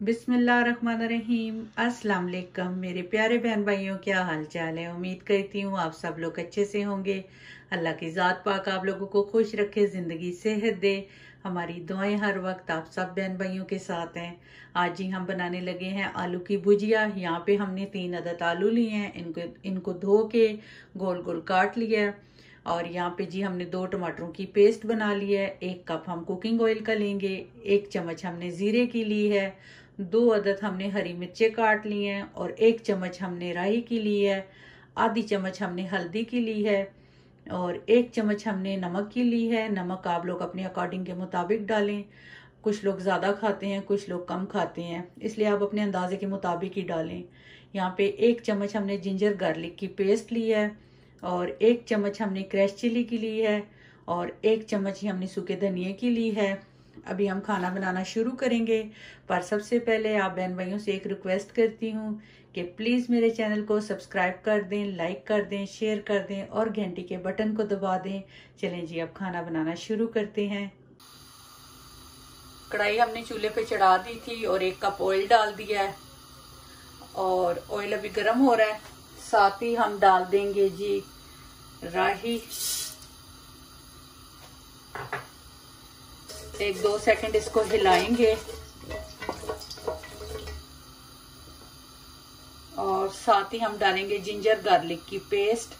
बिस्मिल्लाहिर्रहमानिर्रहीम। अस्सलाम मेरे प्यारे बहन भाइयों क्या हाल चाल है? उम्मीद करती हूँ आप सब लोग अच्छे से होंगे। अल्लाह की ज़ात पाक आप लोगों को खुश रखे, ज़िंदगी, सेहत दे। हमारी दुआएँ हर वक्त आप सब बहन भाइयों के साथ हैं। आज ही हम बनाने लगे हैं आलू की भुजिया। यहाँ पे हमने तीन अदद आलू लिए हैं। इनको इनको धो के गोल गोल काट लिया और यहाँ पे जी हमने दो टमाटरों की पेस्ट बना ली है। एक कप हम कुकिंग ऑयल का लेंगे। एक चम्मच हमने ज़ीरे की ली है। दो अदद हमने हरी मिर्चें काट ली हैं और एक चम्मच हमने राई की ली है, आधी चम्मच हमने हल्दी की ली है और एक चम्मच हमने नमक की ली है। नमक आप लोग अपने अकॉर्डिंग के मुताबिक डालें। कुछ लोग ज़्यादा खाते हैं, कुछ लोग कम खाते हैं, इसलिए आप अपने अंदाजे के मुताबिक ही डालें। यहाँ पे एक चम्मच हमने जिंजर गार्लिक की पेस्ट ली है और एक चम्मच हमने क्रैश चिली की ली है और एक चम्मच ही हमने सूखे धनिए की ली है। अभी हम खाना बनाना शुरू करेंगे, पर सबसे पहले आप बहन भाइयों से एक रिक्वेस्ट करती हूँ कि प्लीज़ मेरे चैनल को सब्सक्राइब कर दें लाइक कर दें शेयर कर दें और घंटी के बटन को दबा दें। चलें जी, अब खाना बनाना शुरू करते हैं। कढ़ाई हमने चूल्हे पे चढ़ा दी थी और एक कप ऑयल डाल दिया है और ऑयल अभी गर्म हो रहा है। साथ ही हम डाल देंगे जी राही। एक दो सेकंड इसको हिलाएँगे। और साथ ही हम डालेंगे जिंजर गार्लिक की पेस्ट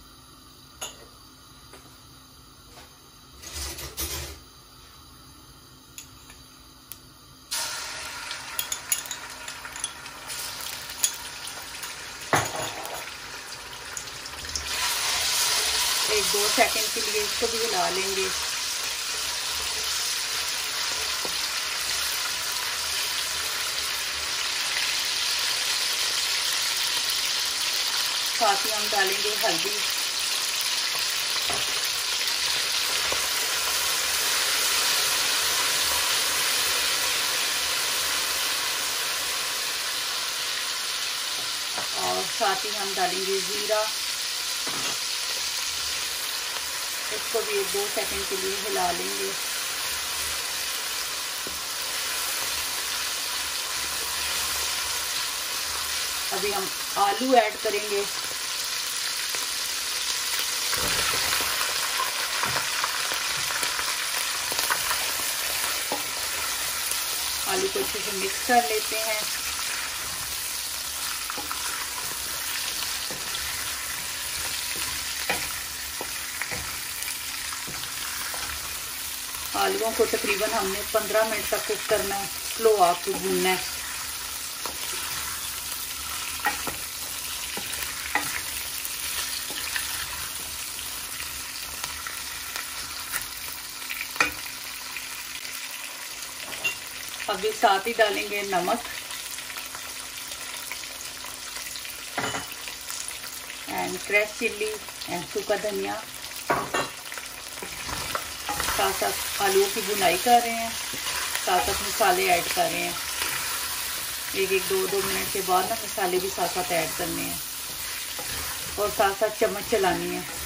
एक दो सेकंड के लिए इसको भी हिला लेंगे। साथ ही हम डालेंगे हल्दी। और साथ ही हम डालेंगे ज़ीरा। इसको भी एक दो सेकंड के लिए हिला लेंगे। अभी हम आलू ऐड करेंगे। आलू को अच्छे से मिक्स कर लेते हैं। आलूओं को तकरीबन हमने 15 मिनट तक कुक करना है स्लो आग को भूनना है। अभी साथ ही डालेंगे नमक। एंड क्रैश चिल्ली एंड सूखा धनिया। साथ साथ आलूओं की बुनाई कर रहे हैं। साथ साथ मसाले ऐड कर रहे हैं। एक एक दो दो मिनट के बाद ना मसाले भी साथ साथ ऐड करने हैं। और साथ साथ चम्मच चलानी है।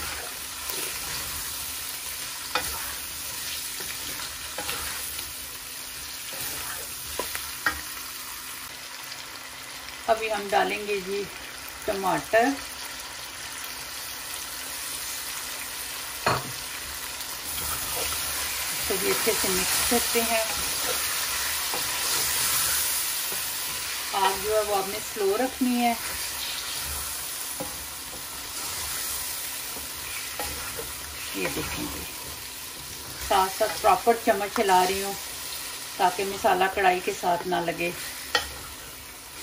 अभी हम डालेंगे जी टमाटर। इसको भी अच्छे से मिक्स करते हैं। आग जो है वो आपने स्लो रखनी है। ये देखेंगे। साथ साथ प्रॉपर चम्मच हिला रही हूँ ताकि मसाला कढ़ाई के साथ ना लगे।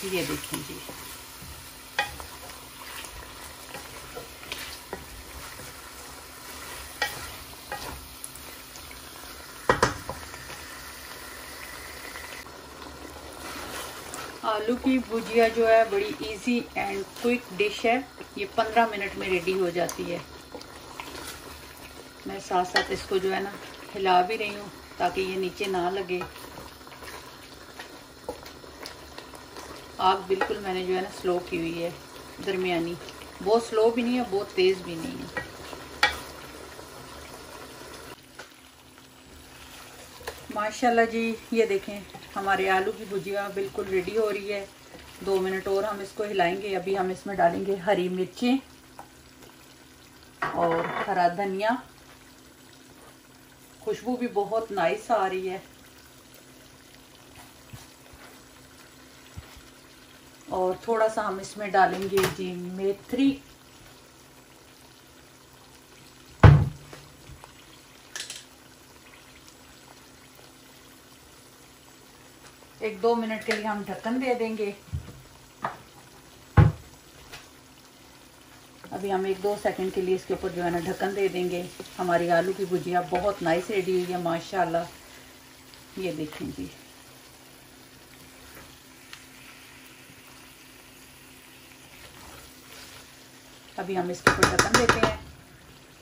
ये देखें जी। आलू की भुजिया जो है, बड़ी इजी एंड क्विक डिश है। ये पंद्रह मिनट में रेडी हो जाती है। मैं साथ साथ इसको जो है ना, हिला भी रही हूँ ताकि ये नीचे ना लगे। आग बिल्कुल मैंने जो है ना स्लो की हुई है, दरमियानी। बहुत स्लो भी नहीं है, बहुत तेज़ भी नहीं है। माशाल्लाह जी, ये देखें, हमारे आलू की भुजिया बिल्कुल रेडी हो रही है। दो मिनट और हम इसको हिलाएँगे, अभी हम इसमें डालेंगे हरी मिर्चें और हरा धनिया। खुशबू भी बहुत नाइस आ रही है। और थोड़ा सा हम इसमें डालेंगे जी मेथी। एक दो मिनट के लिए हम ढक्कन दे देंगे। अभी हम एक दो सेकंड के लिए इसके ऊपर जो है ना ढक्कन दे देंगे। हमारी आलू की भुजिया बहुत नाइस रेडी हुई है, माशाल्लाह। ये देखें जी। अभी हम इसके ढक्कन देते हैं।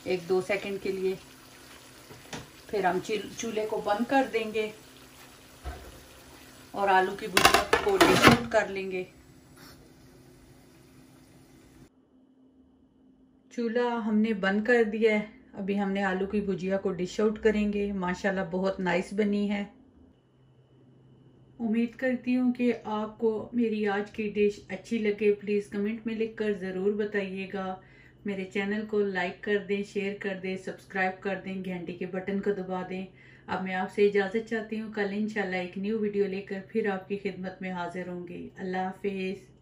एक दो सेकंड के लिए। फिर हम चूल्हे को बंद कर देंगे। और आलू की भुजिया को डिश आउट कर लेंगे। चूल्हा हमने बंद कर दिया है। अभी हमने आलू की भुजिया को डिश आउट करेंगे। माशाल्लाह बहुत नाइस बनी है। उम्मीद करती हूँ कि आपको मेरी आज की डिश अच्छी लगे। प्लीज़ कमेंट में लिखकर ज़रूर बताइएगा। मेरे चैनल को लाइक कर दें शेयर कर दें सब्सक्राइब कर दें, घंटी के बटन को दबा दें। अब मैं आपसे इजाज़त चाहती हूँ, कल इंशाल्लाह एक न्यू वीडियो लेकर फिर आपकी खिदमत में हाजिर होंगी। अल्लाह हाफिज़।